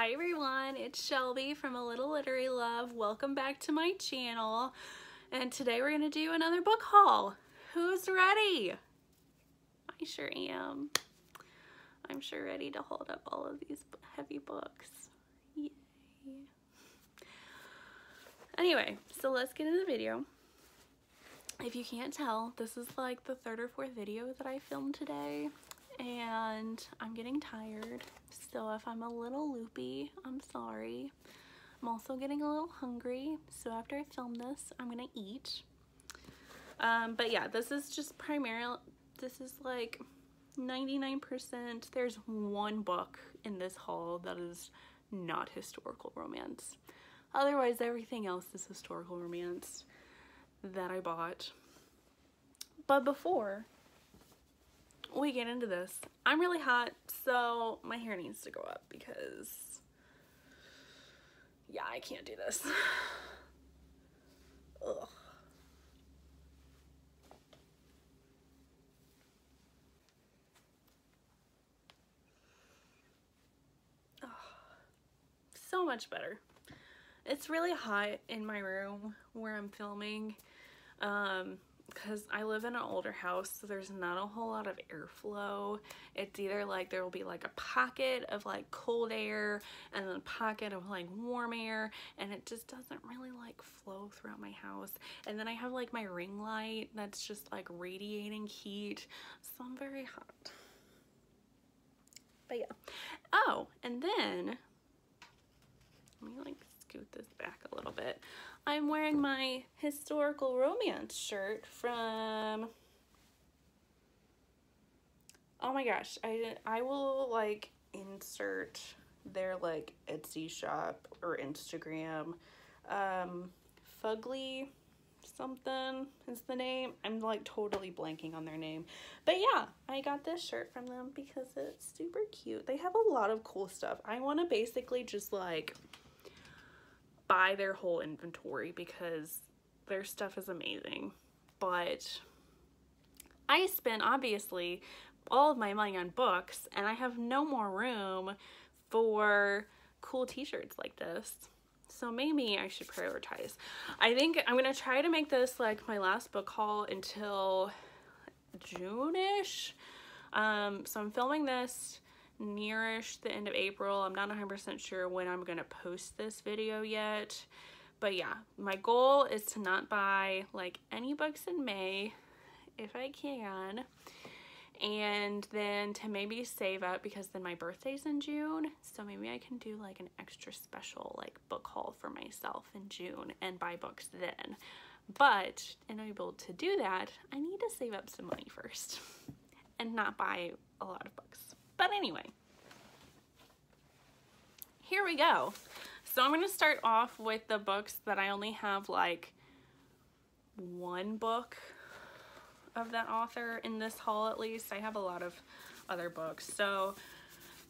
Hi everyone, it's Shelby from A Little Literary Love. Welcome back to my channel. And today we're going to do another book haul. Who's ready? I sure am. I'm sure ready to hold up all of these heavy books. Yay. Anyway, so let's get into the video. If you can't tell, this is like the third or fourth video that I filmed today and I'm getting tired. So if I'm a little loopy, I'm sorry. I'm also getting a little hungry. So after I film this, I'm gonna eat. Um, but yeah, this is just primarily, this is like 99%. There's one book in this haul that is not historical romance. Otherwise, everything else is historical romance that I bought. But before we get into this. I'm really hot, so my hair needs to go up because, yeah, I can't do this. Ugh. so much better. It's really hot in my room where I'm filming. Um, because I live in an older house so there's not a whole lot of airflow. It's either like there will be like a pocket of like cold air and then a pocket of like warm air and it just doesn't really like flow throughout my house. And then I have like my ring light that's just like radiating heat so I'm very hot. But yeah. Oh and then let me like scoot this back a little bit I'm wearing my historical romance shirt from oh my gosh I, I will like insert their like Etsy shop or Instagram um Fugly something is the name. I'm like totally blanking on their name. But yeah I got this shirt from them because it's super cute. They have a lot of cool stuff. I want to basically just like buy their whole inventory because their stuff is amazing. But I spent obviously all of my money on books and I have no more room for cool t-shirts like this. So maybe I should prioritize. I think I'm to try to make this like my last book haul until June-ish. Um, so I'm filming this nearish the end of April. I'm not 100% sure when I'm going to post this video yet. But yeah, my goal is to not buy like any books in May if I can. And then to maybe save up because then my birthday's in June. So maybe I can do like an extra special like book haul for myself in June and buy books then. But in order to do that, I need to save up some money first and not buy a lot of books. But anyway, here we go. So I'm going to start off with the books that I only have like one book of that author in this haul at least. I have a lot of other books. So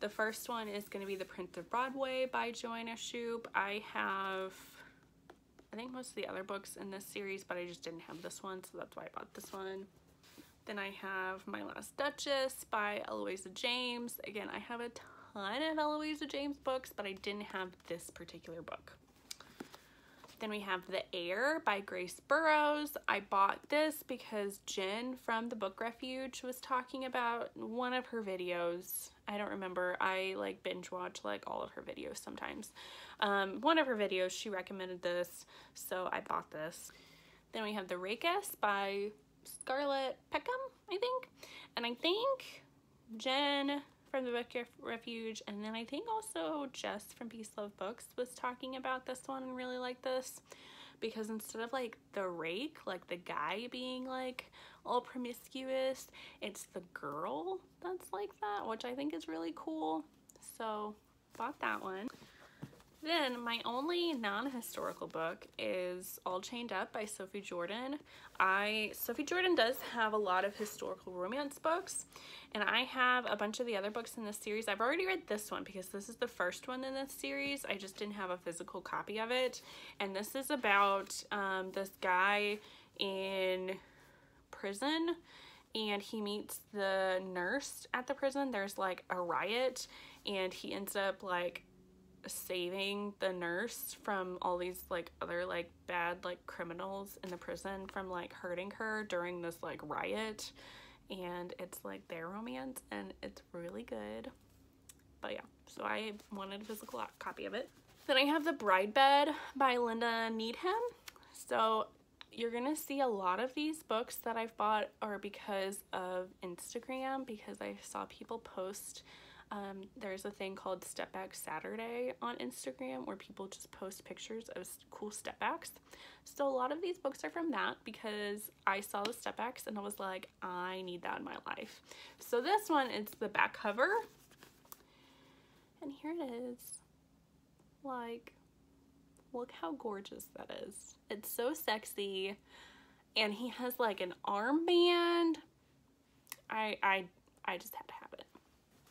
the first one is going to be The Prince of Broadway by Joanna Shupe. I have, I think most of the other books in this series, but I just didn't have this one, so that's why I bought this one. Then I have My Last Duchess by Eloisa James. Again, I have a ton of Eloisa James books, but I didn't have this particular book. Then we have The Heir by Grace Burrowes. I bought this because Jen from the Book Refuge was talking about one of her videos. I don't remember. I like binge watch like all of her videos sometimes. Um, one of her videos, she recommended this, so I bought this. Then we have The Rakess by Scarlett Peckham, I think. And I think Jen from the Book Refuge, and then I think also Jess from Peace Love Books was talking about this one and really like this because instead of like the rake, like the guy being like all promiscuous, it's the girl that's like that, which I think is really cool. So bought that one. Then my only non-historical book is All Chained Up by Sophie Jordan. I Sophie Jordan does have a lot of historical romance books and I have a bunch of the other books in this series. I've already read this one because this is the first one in this series. I just didn't have a physical copy of it. And this is about um, this guy in prison and he meets the nurse at the prison. There's like a riot and he ends up like saving the nurse from all these like other like bad like criminals in the prison from like hurting her during this like riot. And it's like their romance and it's really good. But yeah. So i wanted a physical copy of it. Then i have the bride bed by linda needham. So you're gonna see a lot of these books that i've bought are because of instagram because i saw people post um, there's a thing called Step Back Saturday on Instagram where people just post pictures of cool step backs. So a lot of these books are from that because I saw the step backs and I was like, I need that in my life. So this one is the back cover. And here it is. Like, look how gorgeous that is. It's so sexy. And he has like an armband. I, I, I just had to.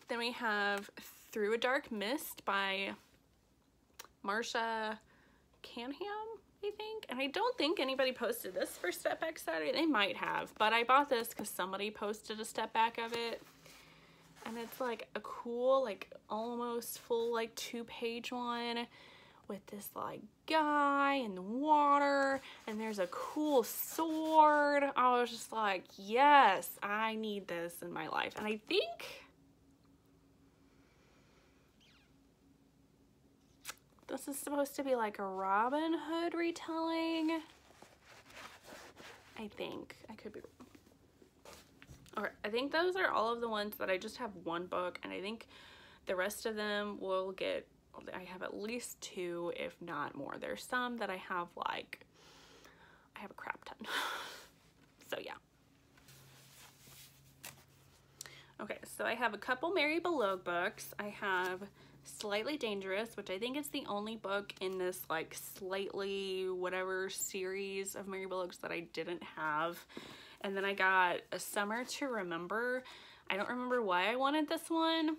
Then we have Through a Dark Mist by Marsha Canham, I think. And I don't think anybody posted this for Step Back Saturday. They might have, but I bought this because somebody posted a step back of it. And it's like a cool, like almost full, like two page one with this like guy in the water and there's a cool sword. I was just like, yes, I need this in my life. And I think This is supposed to be like a Robin Hood retelling. I think. I could be wrong. Okay, I think those are all of the ones that I just have one book and I think the rest of them will get, I have at least two, if not more. There's some that I have like, I have a crap ton. so yeah. Okay, so I have a couple Mary Balogh books. I have Slightly Dangerous, which I think is the only book in this like slightly whatever series of Mary Balogh's that I didn't have. And then I got A Summer to Remember. I don't remember why I wanted this one,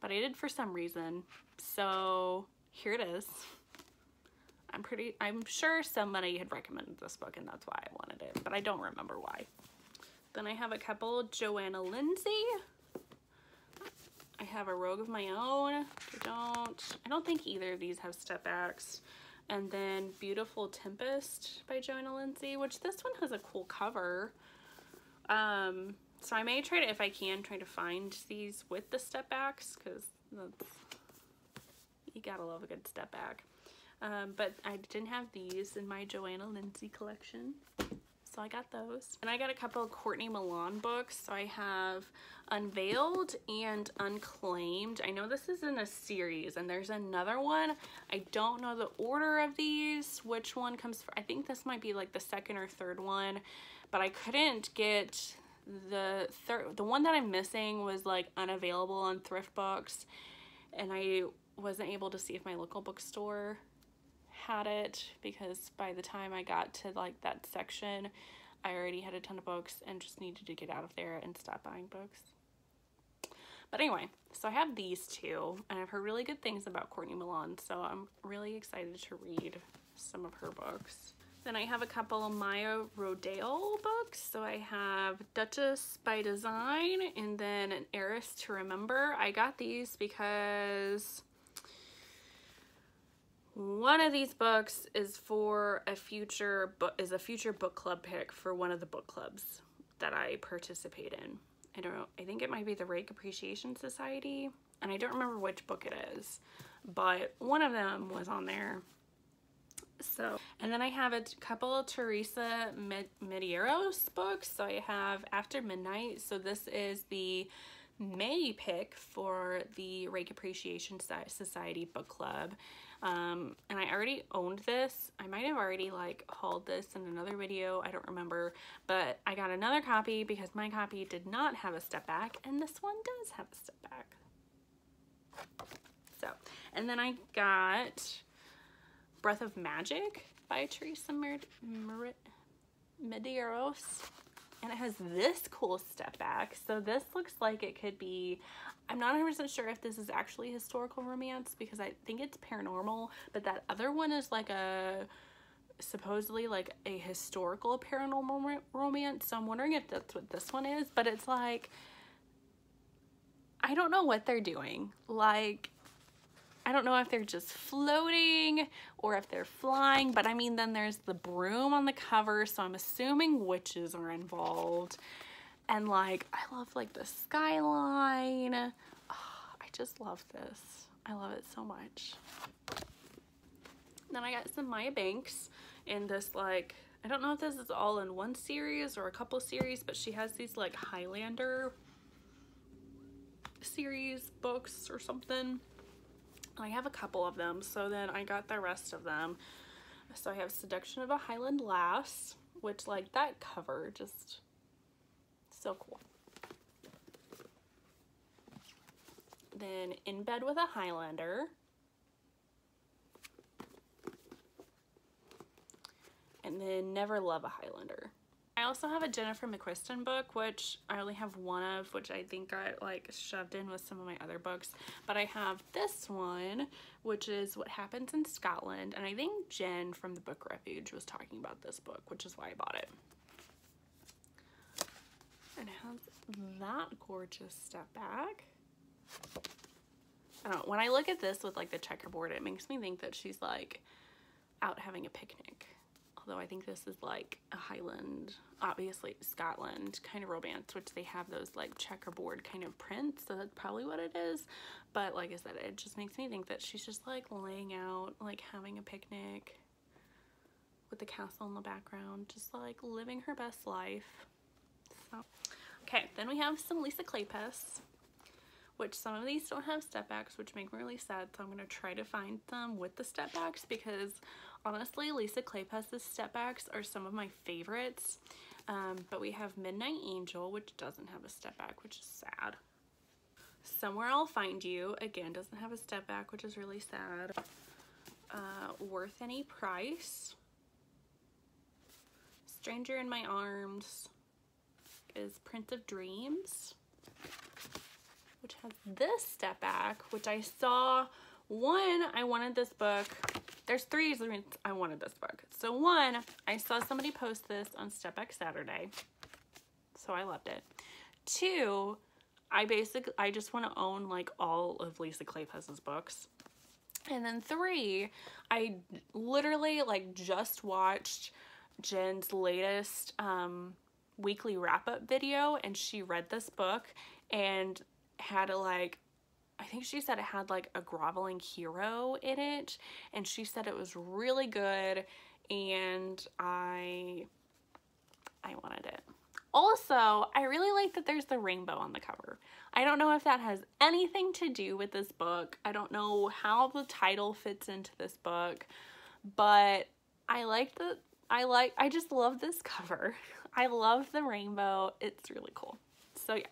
but I did for some reason. So here it is. I'm pretty, I'm sure somebody had recommended this book and that's why I wanted it, but I don't remember why. Then I have a couple Johanna Lindsey. I have a Rogue of my own. I don't, I don't think either of these have step backs. And then Beautiful Tempest by Johanna Lindsey, which this one has a cool cover. Um, so I may try to, if I can, try to find these with the step backs because that's you gotta love a good step back. Um, but I didn't have these in my Johanna Lindsey collection so I got those. And I got a couple of Courtney Milan books. So I have Unveiled and Unclaimed. I know this is in a series and there's another one. I don't know the order of these, which one comes first. I think this might be like the second or third one, but I couldn't get the third, the one that I'm missing was like unavailable on thrift books and I wasn't able to see if my local bookstore had it because by the time I got to like that section, I already had a ton of books and just needed to get out of there and stop buying books. But anyway, so I have these two and I've heard really good things about Courtney Milan, so I'm really excited to read some of her books. Then I have a couple of Maya Rodale books. So I have Duchess by Design and then An Heiress to Remember. I got these because one of these books is for a future book is a future book club pick for one of the book clubs that I participate in. I don't know, I think it might be the Rake Appreciation Society, and I don't remember which book it is, but one of them was on there. So, and then I have a couple of Teresa Medeiros books. So I have After Midnight. So this is the May pick for the Rake Appreciation Society book club. Um, and I already owned this. I might have already like hauled this in another video. I don't remember, but I got another copy because my copy did not have a step back and this one does have a step back. So, and then I got Breath of Magic by Teresa Mer Mer Medeiros and it has this cool step back. So this looks like it could be, I'm not 100% sure if this is actually historical romance because I think it's paranormal, but that other one is like a, supposedly like a historical paranormal romance. So I'm wondering if that's what this one is, but it's like, I don't know what they're doing. Like, I don't know if they're just floating or if they're flying, but I mean, then there's the broom on the cover, so I'm assuming witches are involved. And like, I love like the skyline. Oh, I just love this. I love it so much. Then I got some Maya Banks in this like, I don't know if this is all in one series or a couple series, but she has these like Highlander series books or something. I have a couple of them, so then I got the rest of them. So I have Seduction of a Highland Lass, which like that cover just so cool. Then In Bed with a Highlander. And then Never Love a Highlander. I also have a Jennifer McQuiston book, which I only have one of, which I think got like shoved in with some of my other books. But I have this one, which is What Happens in Scotland. And I think Jen from the Book Refuge was talking about this book, which is why I bought it. And it has that gorgeous step back. I don't know, when I look at this with like the checkerboard, it makes me think that she's like out having a picnic although I think this is like a Highland, obviously Scotland kind of romance, which they have those like checkerboard kind of prints, so that's probably what it is. But like I said, it just makes me think that she's just like laying out, like having a picnic with the castle in the background, just like living her best life. So, okay, then we have some Lisa Kleypas which some of these don't have step backs, which make me really sad. So I'm going to try to find them with the step backs because honestly, Lisa Kleypas's step backs are some of my favorites. Um, but we have Midnight Angel, which doesn't have a step back, which is sad. Somewhere I'll Find You, again, doesn't have a step back, which is really sad. Uh, Worth Any Price. Stranger in My Arms is Prince of Dreams which has this step back, which I saw. One, I wanted this book. There's three reasons I wanted this book. So one, I saw somebody post this on Step Back Saturday. So I loved it. Two, I basically, I just want to own like all of Lisa Kleypas's books. And then three, I literally like just watched Jen's latest um, weekly wrap up video and she read this book and had a like I think she said it had like a groveling hero in it and she said it was really good and I I wanted it. Also, I really like that there's the rainbow on the cover. I don't know if that has anything to do with this book. I don't know how the title fits into this book, but I like the I like I just love this cover. I love the rainbow. It's really cool. So yeah.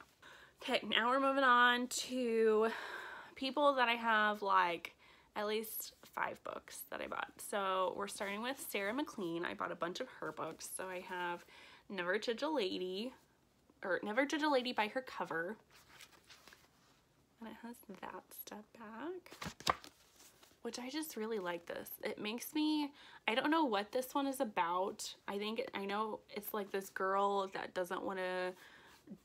Okay, now we're moving on to people that I have like at least five books that I bought. So we're starting with Sarah MacLean. I bought a bunch of her books. So I have Never Judge a Lady, or Never Judge a Lady by her cover. And it has that step back, which I just really like this. It makes me, I don't know what this one is about. I think, I know it's like this girl that doesn't want to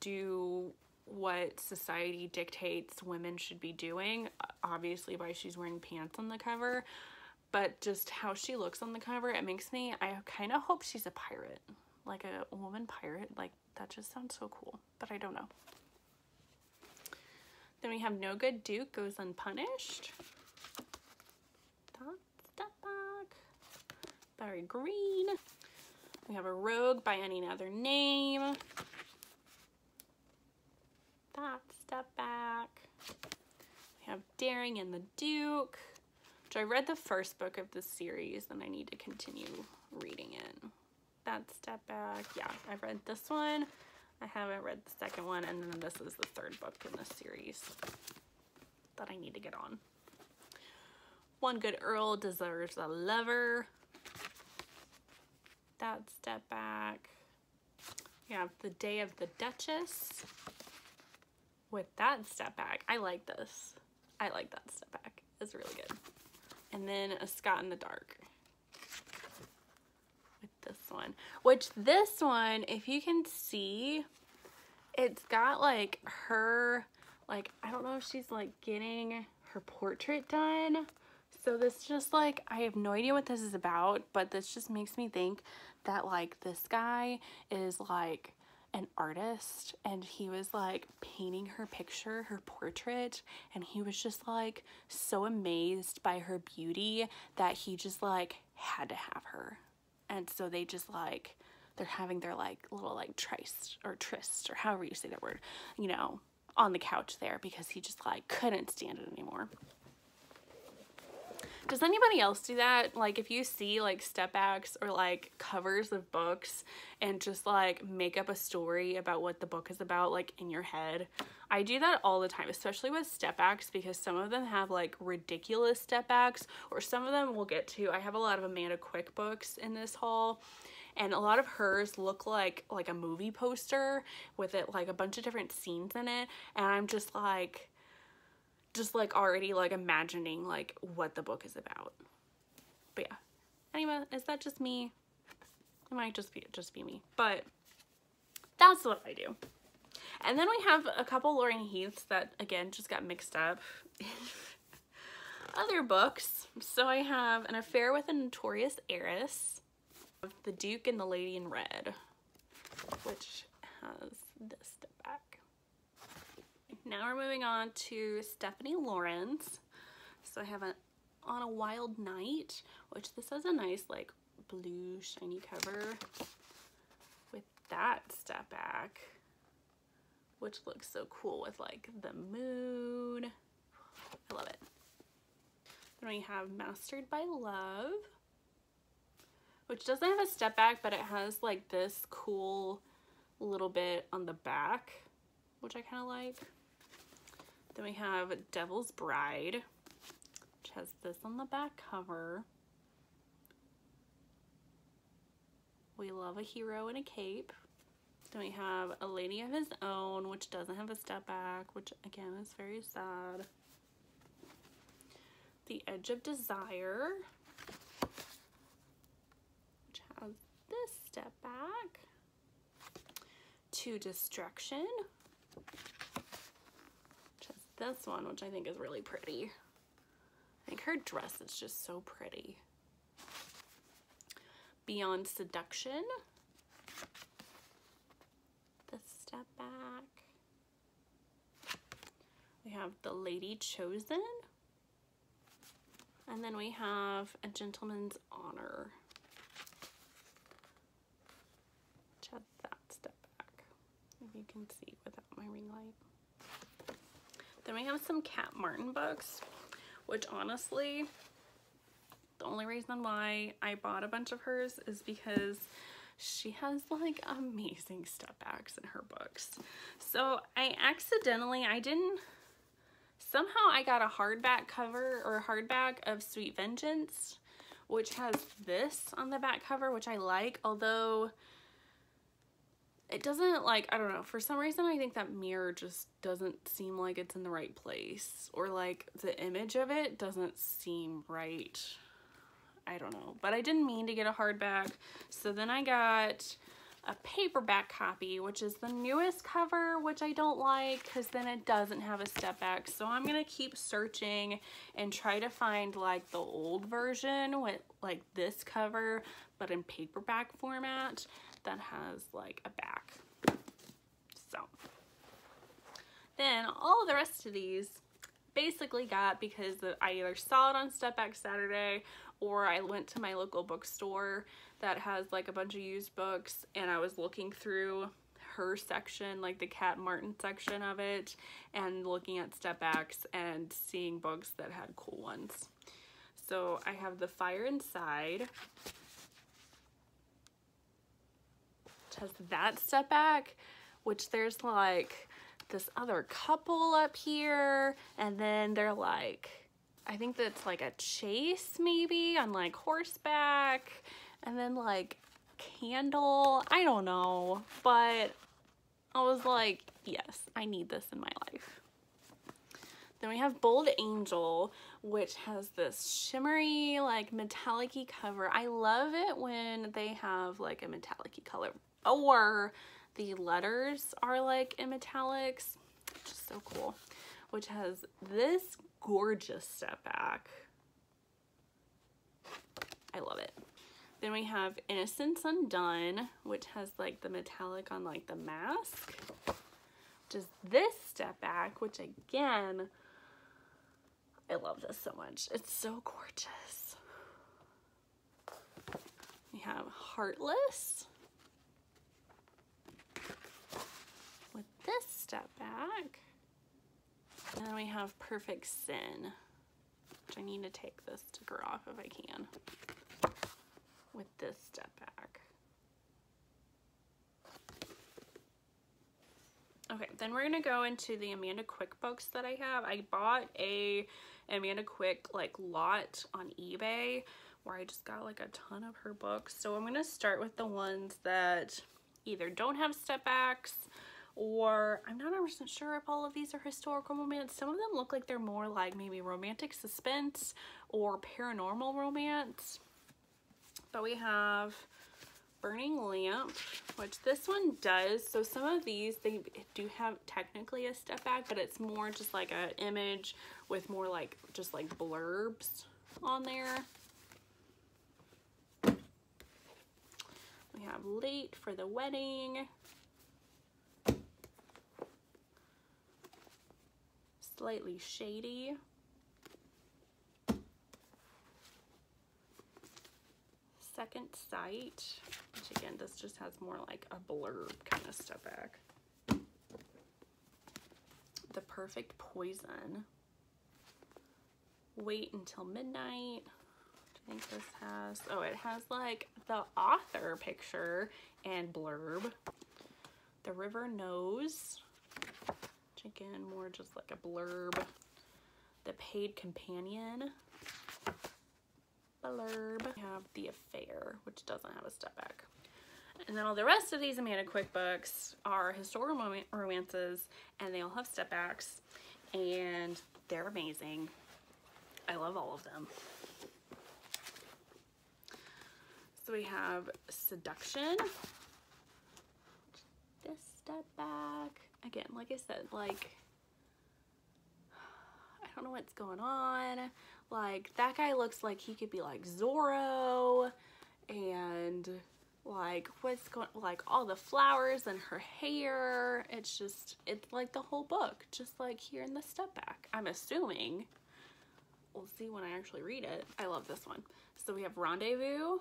do what society dictates women should be doing, obviously why she's wearing pants on the cover, but just how she looks on the cover, it makes me, I kind of hope she's a pirate, like a woman pirate, like that just sounds so cool, but I don't know. Then we have No Good Duke Goes Unpunished. Back. Barry Green. We have a Rogue by any other name that step back. We have Daring and the Duke, which I read the first book of the series and I need to continue reading it. That step back, yeah, I've read this one. I haven't read the second one, and then this is the third book in the series that I need to get on. One Good Earl Deserves a Lover. That step back. We have The Day of the Duchess with that step back. I like this. I like that step back. It's really good. And then a Scot in the Dark with this one. Which this one, if you can see, it's got like her, like, I don't know if she's like getting her portrait done. So this just like, I have no idea what this is about, but this just makes me think that like this guy is like an artist and he was like painting her picture, her portrait, and he was just like so amazed by her beauty that he just like had to have her. And so they just like they're having their like little like tryst or tryst or however you say that word, you know, on the couch there because he just like couldn't stand it anymore. Does anybody else do that? Like if you see like step backs or like covers of books and just like make up a story about what the book is about like in your head. I do that all the time, especially with step backs because some of them have like ridiculous step backs or some of them we'll get to. I have a lot of Amanda Quick books in this haul and a lot of hers look like like a movie poster with it like a bunch of different scenes in it and I'm just like just like already like imagining like what the book is about. But yeah. Anyway, is that just me? It might just be just be me. But that's what I do. And then we have a couple Lorraine Heaths that again just got mixed up other books. So I have An Affair with a Notorious Heiress, The Duke and the Lady in Red, which has this now we're moving on to Stephanie Laurens. So I have an On a Wild Night, which this has a nice like blue shiny cover with that step back, which looks so cool with like the moon. I love it. Then we have Mastered by Love, which doesn't have a step back, but it has like this cool little bit on the back, which I kind of like. Then we have Devil's Bride, which has this on the back cover. We love a hero in a cape. Then we have A Lady of His Own, which doesn't have a step back, which again is very sad. The Edge of Desire, which has this step back. To Destruction, this one, which I think is really pretty. I think her dress is just so pretty. Beyond Seduction. The step back. We have The Lady Chosen. And then we have A Gentleman's Honor. Has that step back. If you can see without my ring light. Then we have some Kat Martin books, which honestly, the only reason why I bought a bunch of hers is because she has like amazing step backs in her books. So I accidentally, I didn't, somehow I got a hardback cover or hardback of Sweet Vengeance, which has this on the back cover, which I like, although it doesn't like I don't know for some reason I think that mirror just doesn't seem like it's in the right place or like the image of it doesn't seem right. I don't know but I didn't mean to get a hardback. So then I got a paperback copy which is the newest cover which I don't like because then it doesn't have a step back. So I'm gonna keep searching and try to find like the old version with like this cover but in paperback format that has like a back. So then all the rest of these basically got because I either saw it on Step Back Saturday or I went to my local bookstore that has like a bunch of used books and I was looking through her section, like the Kat Martin section of it, and looking at step backs and seeing books that had cool ones. So I have The Fire Inside, has that step back, which there's like this other couple up here, and then they're like, I think that's like a chase maybe on like horseback, and then like candle, I don't know, but I was like, yes, I need this in my life. Then we have Bold Angel, which has this shimmery, like metallic cover. I love it when they have like a metallic color or the letters are like in metallics, which is so cool, which has this gorgeous step back. I love it. Then we have Innocence Undone, which has like the metallic on like the mask. Just this step back, which again, I love this so much. It's so gorgeous. We have Heartless. With this step back. And then we have Perfect Sin, which I need to take this sticker off if I can with this step back. Okay, then we're gonna go into the Amanda Quick books that I have. I bought a Amanda Quick like lot on eBay where I just got like a ton of her books. So I'm gonna start with the ones that either don't have step backs or I'm not 100% sure if all of these are historical romance. Some of them look like they're more like maybe romantic suspense or paranormal romance. But we have Burning Lamp, which this one does. So some of these, they do have technically a step back, but it's more just like an image with more like, just like blurbs on there. We have Late for the Wedding. Slightly Shady. Second Sight, which again, this just has more like a blurb kind of step back. The Perfect Poison. Wait Until Midnight. I think this has, oh, it has like the author picture and blurb. The River Knows, again, more just like a blurb. The Paid Companion blurb. We have The Affair, which doesn't have a step back. And then all the rest of these Amanda Quick books are historical romances and they all have step backs and they're amazing. I love all of them. So we have Seduction. This step back. Again, like I said, like, I don't know what's going on. Like, that guy looks like he could be like Zorro and like what's going like all the flowers and her hair. It's just it's like the whole book just like here in the step back i'm assuming. We'll see when i actually read it. I love this one. So we have rendezvous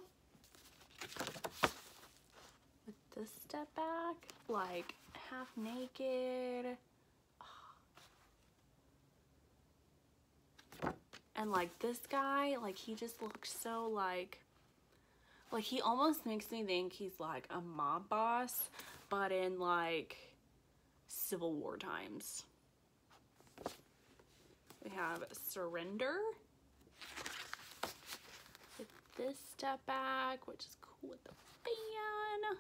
with this step back like half naked And like this guy, like he just looks so like, like he almost makes me think he's like a mob boss, but in like Civil War times. We have Surrender. With this step back, which is cool with the fan.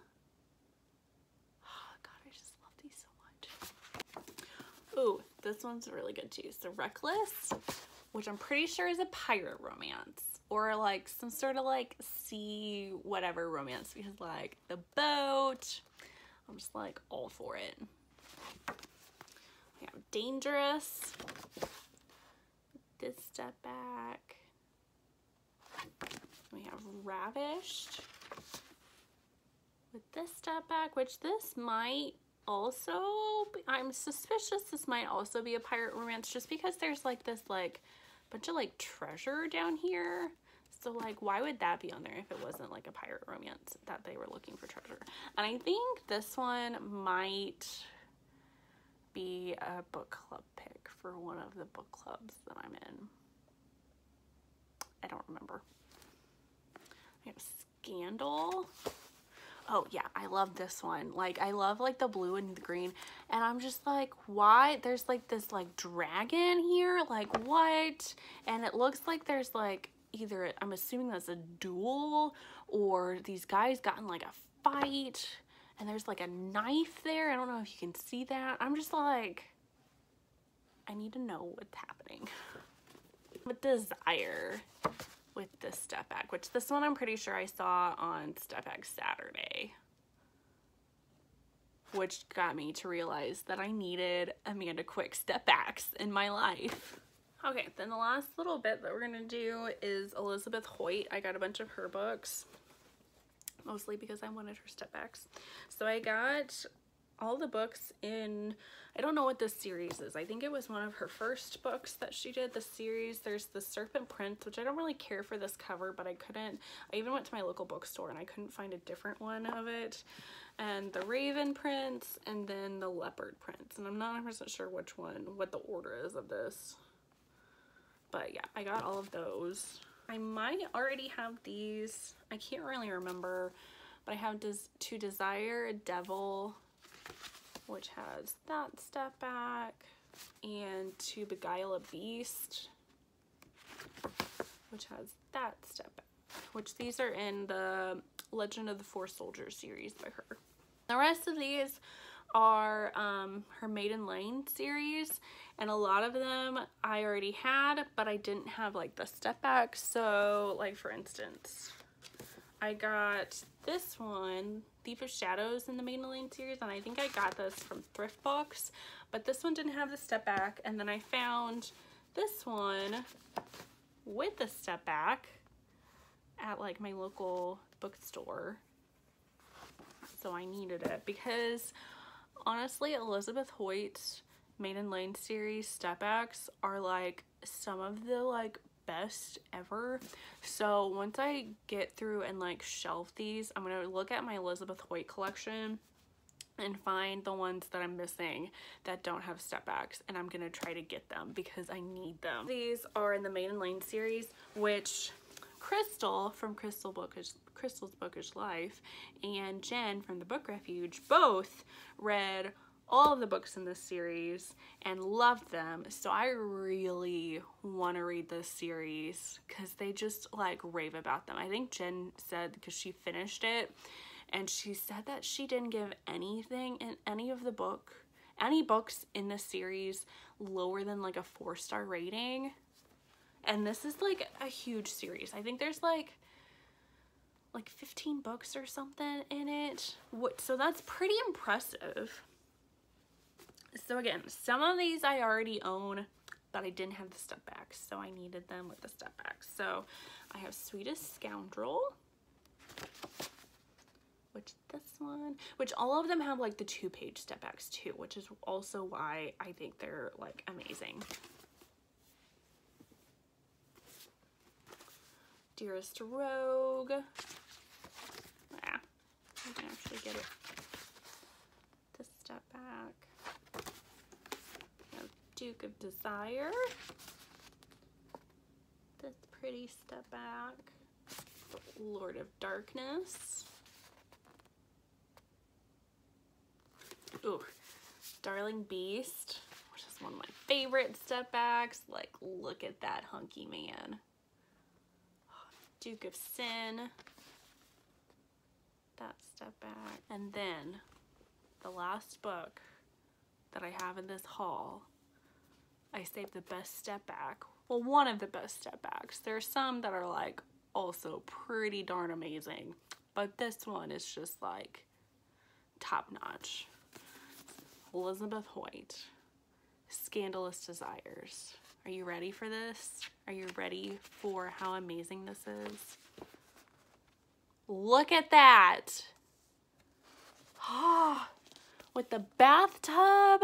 Oh God, I just love these so much. Ooh, this one's really good too. So Reckless which I'm pretty sure is a pirate romance or like some sort of like sea whatever romance because like the boat, I'm just like all for it. We have Dangerous, this step back. We have Ravished with this step back, which this might also, I'm suspicious this might also be a pirate romance just because there's like this like bunch of like treasure down here. So like, why would that be on there if it wasn't like a pirate romance that they were looking for treasure? And I think this one might be a book club pick for one of the book clubs that I'm in. I don't remember. We have Scandal oh yeah i love this one. Like i love like the blue and the green. And i'm just like why? There's like this like dragon here? Like what? And it looks like there's like either i'm assuming that's a duel or these guys got in like a fight. And there's like a knife there. I don't know if you can see that. I'm just like i need to know what's happening. With desire which this one I'm pretty sure I saw on Step Back Saturday, which got me to realize that I needed Amanda Quick step backs in my life. Okay, then the last little bit that we're to do is Elizabeth Hoyt. I got a bunch of her books, mostly because I wanted her step backs. So I got all the books in, I don't know what this series is. I think it was one of her first books that she did, the series. There's the Serpent Prince, which I don't really care for this cover, but I couldn't, I even went to my local bookstore and I couldn't find a different one of it. And the Raven Prince, and then the Leopard Prince. And I'm not 100% sure which one, what the order is of this. But yeah, I got all of those. I might already have these. I can't really remember, but I have Des To Desire a Devil, which has that step back, and To Beguile a Beast, which has that step back, which these are in the Legend of the Four Soldiers series by her. The rest of these are um, her Maiden Lane series and a lot of them I already had but I didn't have like the step back so like for instance I got this one Thief of Shadows in the Maiden Lane series and I think I got this from Thrift Books but this one didn't have the step back and then I found this one with the step back at like my local bookstore. So I needed it because honestly, Elizabeth Hoyt's Maiden Lane series step backs are like some of the like best ever. So once I get through and like shelf these, I'm going to look at my Elizabeth Hoyt collection and find the ones that I'm missing that don't have step backs and I'm to try to get them because I need them. These are in the Maiden Lane series which Crystal from Crystal Bookish Crystal's Bookish Life and Jen from the Book Refuge both read all of the books in this series and loved them. So I really want to read this series because they just like rave about them. I think Jen said because she finished it and she said that she didn't give anything in any of the book, any books in the series lower than like a four star rating. And this is like a huge series. I think there's like like 15 books or something in it. What so that's pretty impressive. So again, some of these I already own, but I didn't have the step back, so I needed them with the step back. So I have Sweetest Scoundrel, which this one, which all of them have like the two page step backs too, which is also why I think they're like amazing. Dearest Rogue. Yeah, I can actually get it to step back. Duke of Desire. This pretty step back. Lord of Darkness. Ooh, Darling Beast, which is one of my favorite step backs. Like, look at that hunky man. Duke of Sin. That step back. And then the last book that I have in this haul, I saved the best step back. Well, one of the best step backs. There are some that are like also pretty darn amazing, but this one is just like top notch. Elizabeth Hoyt, Scandalous Desires. Are you ready for this? Are you ready for how amazing this is? Look at that. Ah, with the bathtub.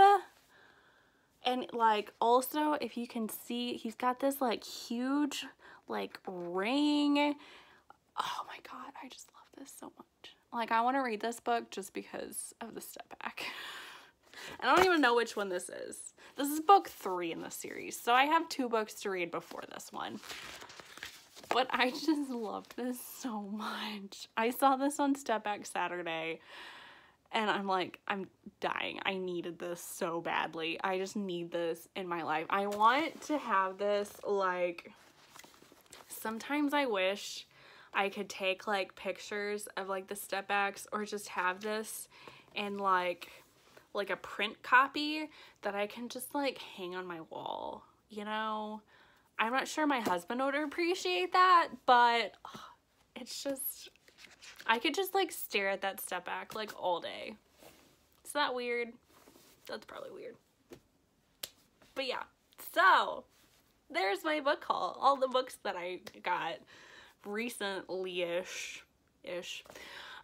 And like also if you can see, he's got this like huge like ring. Oh my God, I just love this so much. Like I want to read this book just because of the step back. I don't even know which one this is. This is book three in the series, so I have two books to read before this one. But I just love this so much. I saw this on Step Back Saturday, and I'm like, I'm dying. I needed this so badly. I just need this in my life. I want to have this, like, sometimes I wish I could take, like, pictures of, like, the step backs or just have this and, like, like a print copy that I can just like hang on my wall, you know? I'm not sure my husband would appreciate that, but it's just, I could just like stare at that step back like all day. Is that weird? That's probably weird. But yeah, so there's my book haul. All the books that I got recently-ish. Ish.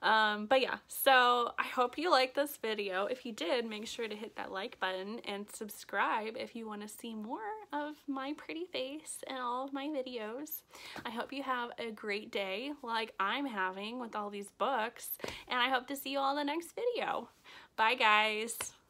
Um, but yeah, so I hope you liked this video. If you did, make sure to hit that like button and subscribe if you want to see more of my pretty face and all of my videos. I hope you have a great day like I'm having with all these books, and I hope to see you all in the next video. Bye, guys.